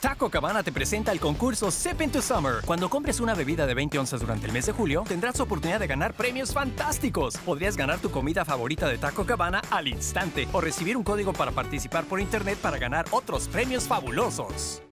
Taco Cabana te presenta el concurso Sip into Summer. Cuando compres una bebida de 20 onzas durante el mes de julio, tendrás oportunidad de ganar premios fantásticos. Podrías ganar tu comida favorita de Taco Cabana al instante o recibir un código para participar por internet para ganar otros premios fabulosos.